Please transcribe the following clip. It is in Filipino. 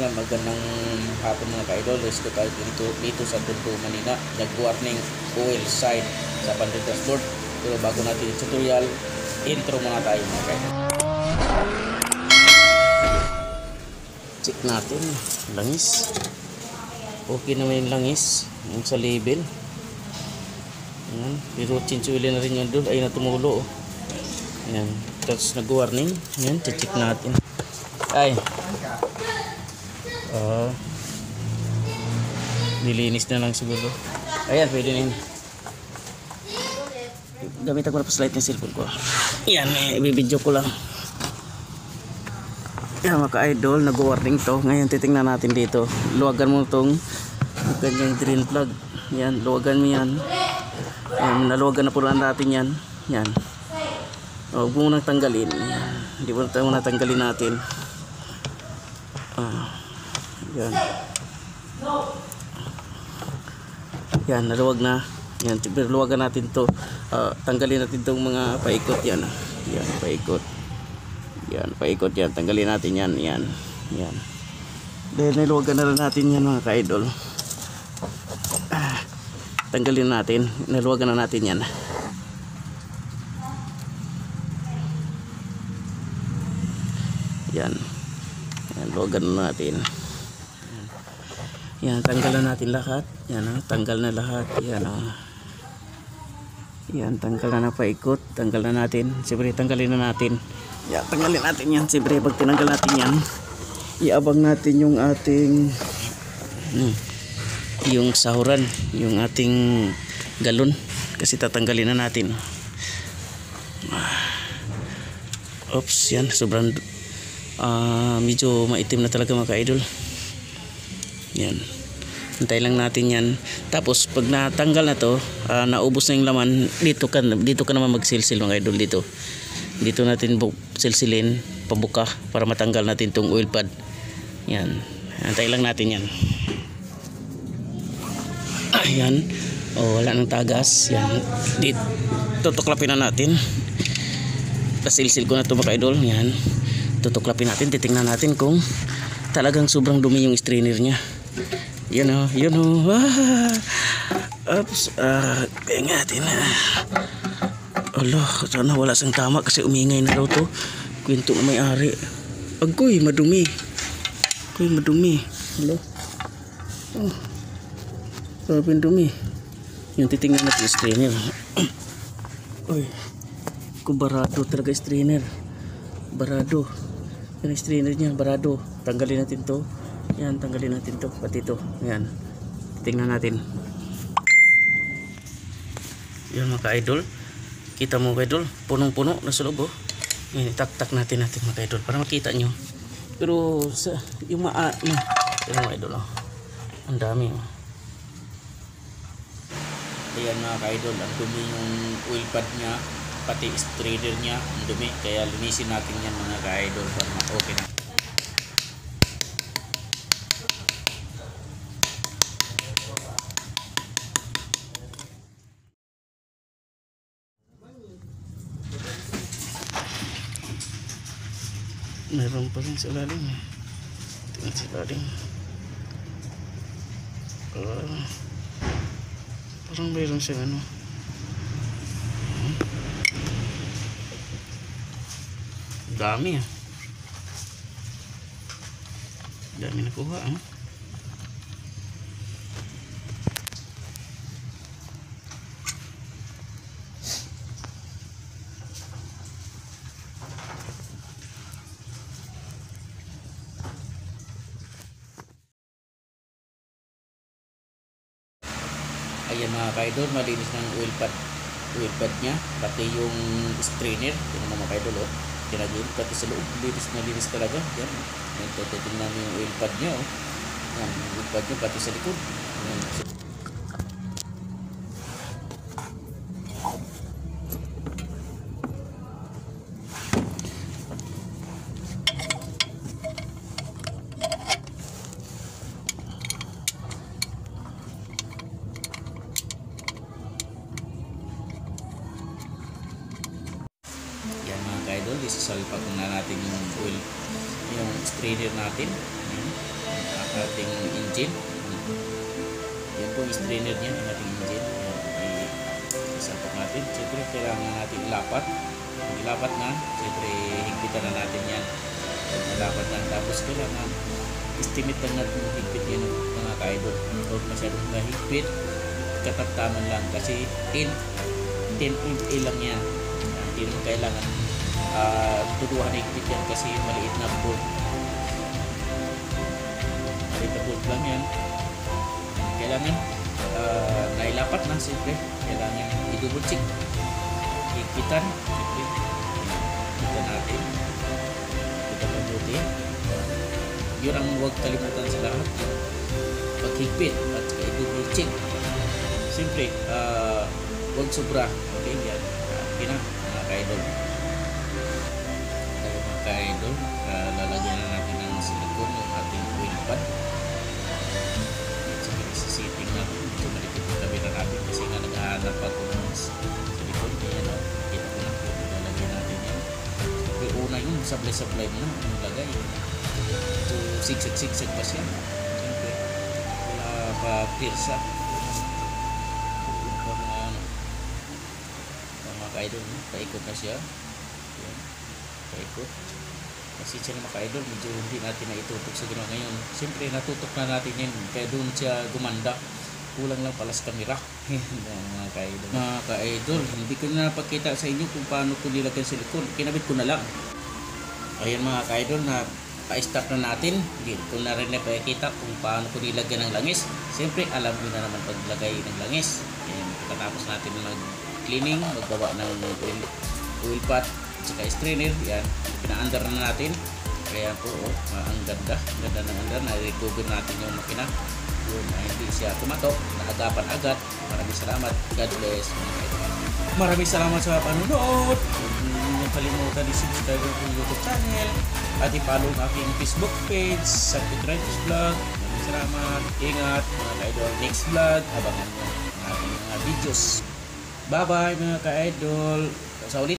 Yan, magandang hapon mga ka-idol. Let's go tayo dito, dito sa Tondo, Manila. Nag-warning oil sign sa Pandit dashboard. Pero bago natin tutorial, intro muna tayo mga ka-idol. Check natin. Langis. Okay naman yung langis. Yung sa label. Ayan. Pero chinchuili na rin yun doon. Ay, natumulo. Oh. Ayan. Tapos nag-warning. Ayan, check natin. Ay. Ah. nilinis na lang siguro. Ayan, pwede na yun. Gamitan ko na pa slide ng cellphone ko. Yan, eh, ibibidyo ko lang. Yan mga ka-idol, nag-warning to. Ngayon titingnan natin dito. Luwagan mo tong kanyang drain plug. Yan, luwagan mo yan. Yan, naluwagan na po lang natin yan. Yan. O, huwag mo nang tanggalin. Hindi mo na tanggalin natin. Ah. Yan. Yan, naluwag na. Yan, luwagan natin to. Ah, tanggalin natin tong mga paikot yan. Yan, paikot. Yan, paikot yan. Tanggalin natin yan. Yan. Yan. Dahil niluwagan na rin natin yan mga ka-idol. Ah, tanggalin natin. Niluwagan na natin yan. Yan. Yan, luwagan na natin. Yan, tanggalan natin lahat. Yan, ah, tanggal na lahat. Yan, ah. Yan, tanggal na paikot. Tanggal na natin. Siyempre, tanggalin na natin. Yan, tanggalin natin yan. Siyempre, pag tinanggal natin yan, iabang natin yung ating hmm, yung sahuran, yung ating galon. Kasi tatanggalin na natin. Oops, yan. Sobrang ah, medyo maitim na talaga mga ka-idol. Yan. Hintay lang natin yan. Tapos pag natanggal na to, ah, naubos na yung laman, dito ka, dito ka naman magsilsil mga idol dito. Dito natin silsilin, pabuka para matanggal natin tong oil pad. Yan. Hintay lang natin yan. Ayan. O, wala nang tagas. Yan. Dito, tutuklapin na natin. Pasilsil ko na to mga idol. Yan. Tutuklapin natin. Titingnan natin kung talagang sobrang dumi yung strainer niya. Yun yun o. Ah, oops, ah, kaya natin. Ah. Alo, sana wala sang tama kasi umingay na daw to. Kwento ng may-ari. Agoy, madumi. Agoy, madumi. Alo. Oh. Grabe dumi. Yung titingnan natin yung strainer. Uy. Kubarado talaga strainer. Barado. Yung strainer niya, barado. Tanggalin natin to. Yan, tanggalin natin to. Pati to. Yan. Tingnan natin. Yan mga ka-idol. Kita mo ka-idol. Punong-puno na sa loob oh. Yan, itak-tak natin natin mga ka-idol. Para makita nyo. Pero sa yung maa... Yung, yan mga idol oh. Ang dami oh. Ayan mga ka-idol. Ang dumi yung oil pad niya. Pati strainer niya. Ang dumi. Kaya linisin natin yan mga ka-idol. Para ma-okay na. Meron pa rin sa lalim. eh. Tingnan sa lalim. Ah, parang meron siyang ano. Dami ah. Dami nakuha ah. Ayan mga kaidol, malinis ng oil pad oil pad niya, pati yung strainer, yun mga kaidol oh. Tinagin, pati sa loob, linis na linis talaga. Yan, to, titingnan yung oil pad niya oh. Yan, yung oil pad niya, pati sa likod. Yan kaidol, isasalpak na natin yung oil, yung strainer natin. Yan. ating engine. Yan po yung strainer niya ng ating engine. Isapak natin. Siyempre, kailangan natin ilapat. Pag ilapat na, siyempre, higpitan na natin yan. Pag nalapat na, tapos kailangan estimate lang natin higpit yan mga ka-idol. Huwag masyadong mahigpit. Katamtaman lang kasi 10 10.8 lang yan. Hindi naman kailangan uh, tuduhan higpit yan kasi maliit na bolt. Maliit na bolt lang yan. Kailangan uh, nailapat na siyempre. Kailangan i-double check. Higpitan. Higpitan natin. Higpitan mabuti. Yun ang huwag kalimutan sa lahat. Paghigpit at i-double check. Siyempre, uh, huwag sobra. Okay, yan. Uh, Pina, mga ka-idol. Mga ka-idol, uh, lalagyan na natin ng silicone yung ating wheel pad. At saka isisitting natin. Medyo malikot yung kabila natin kasi nga nag-aanap ako ng silicone. Kaya no, kita ko na kung lalagyan natin yan. Siyempre, una yung sablay-sablay mo na. Yung lagay. So, sigsag-sigsag pa siya. Siyempre, wala pa pirsa. Paikot na siya. Yan. Paikot. Kasi siya na mga ka-idol, medyo hindi natin na itutok sa ginawa ngayon. Siyempre, natutok na natin yan. Kaya doon siya gumanda. Kulang lang pala sa kamera. Yan, mga ka-idol. Mga ka-idol, hindi ko na napakita sa inyo kung paano ko nilagyan silikon. Kinabit ko na lang. Ayan mga ka-idol na pa-start na natin. Hindi ko na rin napakita kung paano ko nilagyan ng langis. Siyempre, alam nyo na naman paglagay ng langis. Ayan, pagkatapos natin mag-cleaning, maggawa ng oil, oil pot, saka strainer. Yan, pina-under na natin. Kaya po, oh, ang ganda. Ganda ng under. Na-recover natin yung makina. Yun, na hindi siya tumatok. Naagapan agad. Maraming salamat. God bless. Maraming salamat sa panonood. Huwag kalimutan i-subscribe ang YouTube channel at i-follow ang aking Facebook page, Sakit Righteous Vlog. Maraming salamat. Ingat mga ka-idol. Next vlog, abangan nyo ang ating mga videos. Bye-bye mga ka-idol. Sa ulit.